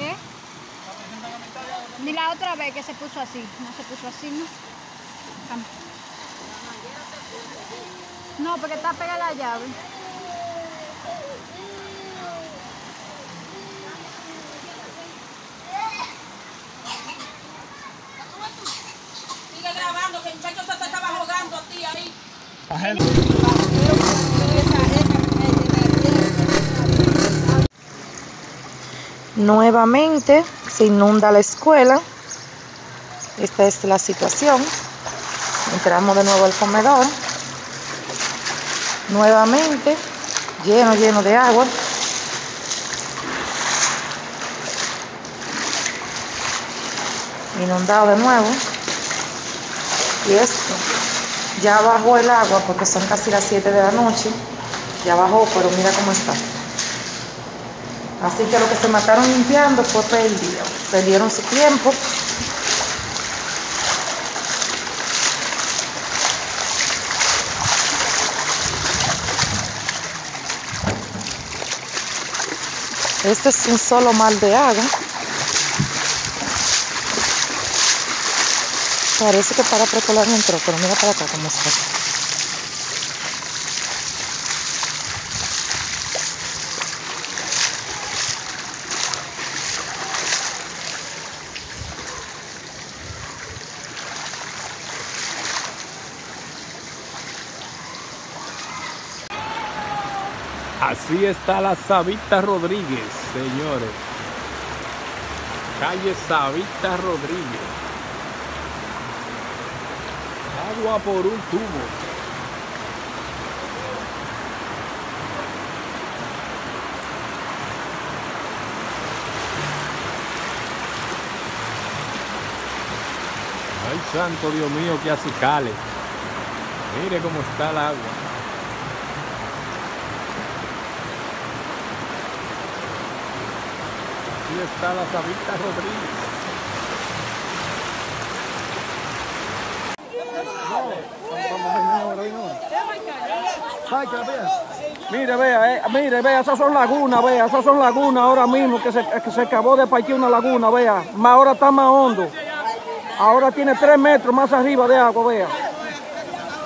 ¿Eh? Ni la otra vez que se puso así, no se puso así, ¿no? No, porque está pegada la llave. Sigue grabando, que el muchacho se te estaba jugando a ti ahí. Nuevamente se inunda la escuela. Esta es la situación. Entramos de nuevo al comedor. Nuevamente lleno, lleno de agua. Inundado de nuevo. Y esto ya bajó el agua porque son casi las 7 de la noche. Ya bajó, pero mira cómo está. Así que lo que se mataron limpiando fue perdido. Perdieron su tiempo. Este es un solo mal de agua. Parece que para precolar entró, pero mira para acá cómo está. Así está la Sabita Rodríguez, señores. Calle Sabita Rodríguez. Agua por un tubo. Ay, santo Dios mío, que acicale. Mire cómo está el agua. Está la Sabita Rodríguez. Mire, vea, eh, mire, vea, esas son lagunas, vea, esas son lagunas ahora mismo que se, que se acabó de partir una laguna, vea. Más ahora está más hondo. Ahora tiene tres metros más arriba de agua, vea.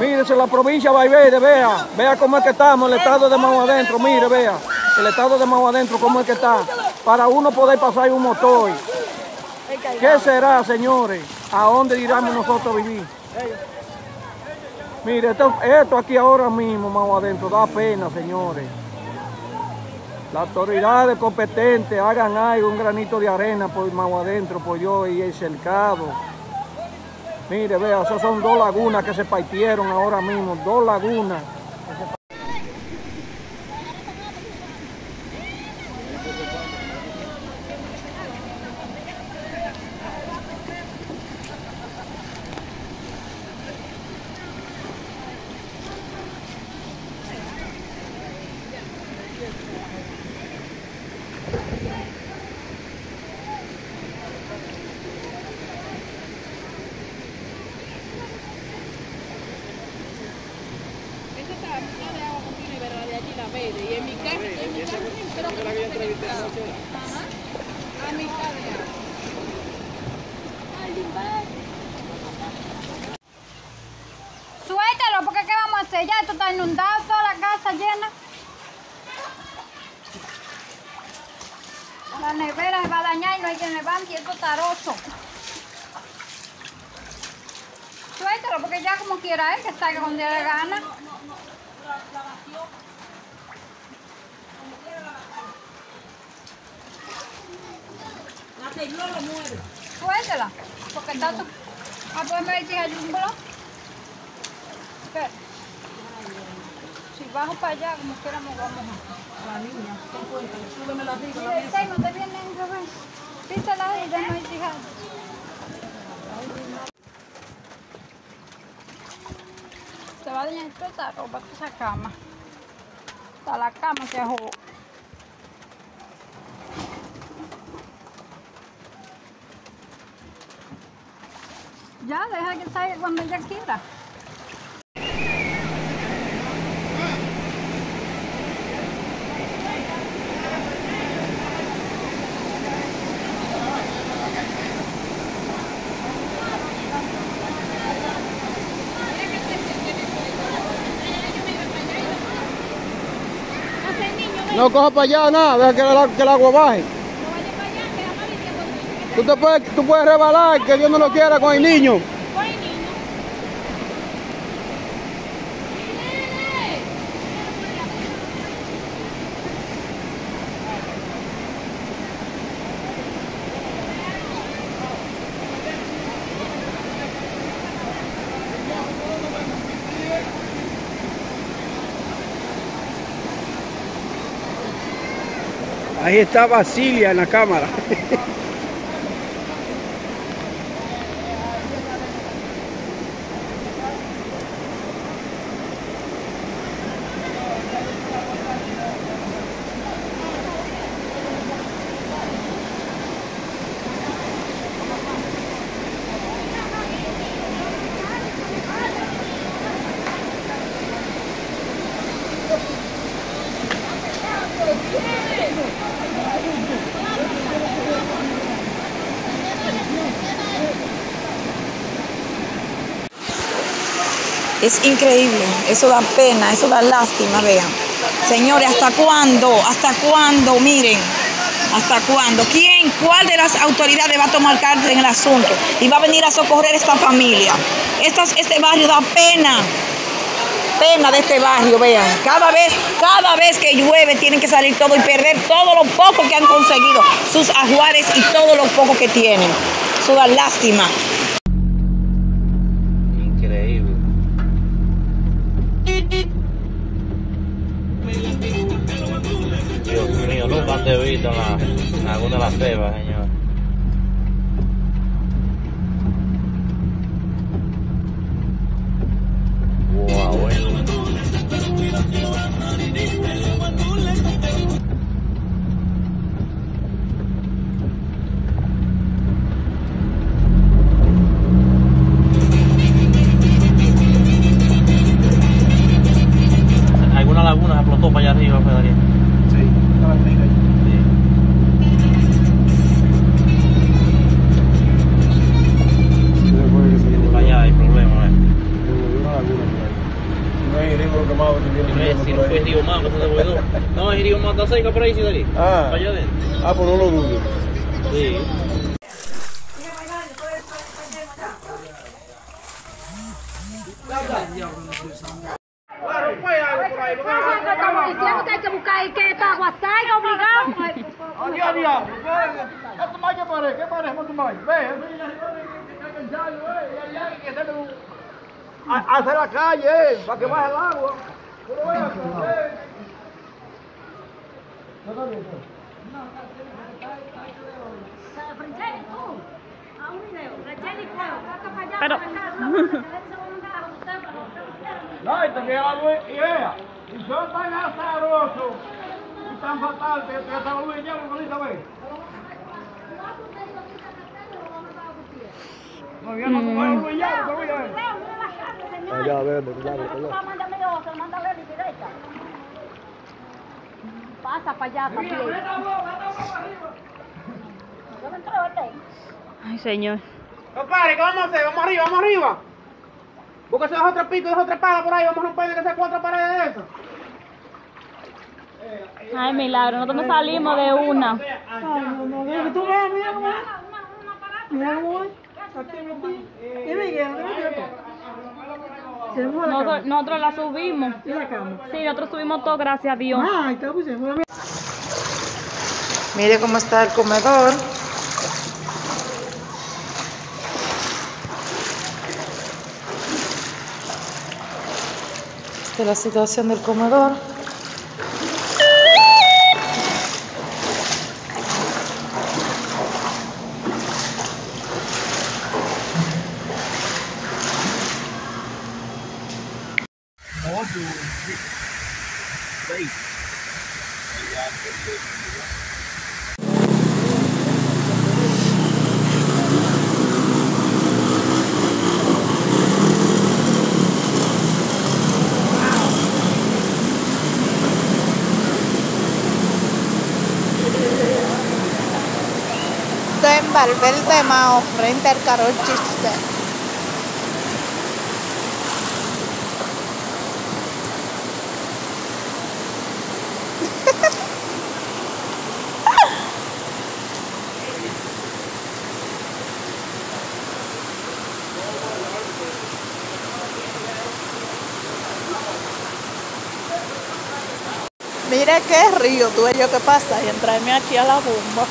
Mírese la provincia de Valverde, vea, vea cómo es que estamos, el estado de Mau adentro, mire, vea, el estado de Mau adentro, cómo es que está, para uno poder pasar un motor. ¿Qué será, señores? ¿A dónde iremos nosotros vivir? Mire, esto, esto aquí ahora mismo, Mau adentro, da pena, señores. Las autoridades competentes hagan algo, un granito de arena por Mau adentro, por yo y el cercado. Mire, vea, esas son dos lagunas que se partieron ahora mismo, dos lagunas. Esa está llena de agua continua y verdad de allí la verde. Y en mi casa, en mi casa, creo que no. Suéltalo, porque ¿qué vamos a hacer? Ya esto está inundado, toda la casa llena. La nevera se va a dañar y no hay quien levante y esto está roto. Suéltalo, porque ya como quiera él, que salga cuando le gana. La arregló, lo mueve. Suéltala, porque está tu... Ah, pues me un blog. Espera. Si bajo para allá, como quiera me vamos a... La niña, súbeme la arriba, la sí, no te viene en revés. Písala ahí, ya no hay. Se va a dañar toda esta ropa, toda esa cama. Hasta la cama se jugó. Ya, deja que salga cuando ella quiera. No coja para allá nada, deja que el, que el agua baje. Tú, te puedes, tú puedes rebalar, que Dios no lo quiera con el niño. Ahí está Basilia en la cámara. Es increíble, eso da pena, eso da lástima, vean. Señores, ¿hasta cuándo? ¿Hasta cuándo? Miren, ¿hasta cuándo? ¿Quién, cuál de las autoridades va a tomar cartas en el asunto y va a venir a socorrer a esta familia? Este barrio da pena, pena de este barrio, vean. Cada vez, cada vez que llueve tienen que salir todo y perder todo lo poco que han conseguido, sus ajuares y todo lo poco que tienen. Eso da lástima. En alguna de las cebas, señor. Wow, bueno. ¿Alguna laguna se explotó para allá arriba, Federico? Ahí, Federico. Ah. Para allá adentro. Ah, pues no lo dudo. Sí. Estamos diciendo que hay que buscar que obligado. Adiós, adiós. ¿Qué más que parece? ¿Qué. Ve, Hacia la calle, para que baje el agua. Pero acá, eh. Pero. No, y te queda la luz, y vea, y son tan azarosos y tan fatal que te hasta la luz ya lo Elizabeth. No, ya no te va a luz ya, te voy a ver. Allá, verde, claro, Pasa para allá también. Ay, señor. Compadre, ¿qué vamos a hacer? Vamos arriba, vamos arriba. Búsquese dos o tres picos, dos o tres palas por ahí, vamos a romper que sea cuatro paredes de esas. Ay, milagro, nosotros no salimos de una. Nosotros, nosotros la subimos. Sí, nosotros subimos todo, gracias a Dios. Mire cómo está el comedor. Esta es la situación del comedor. two, three. Right. Sto in Valverde ma offre intercaro ci stai. Mira qué río tuve yo que pasar y entrarme aquí a la bomba.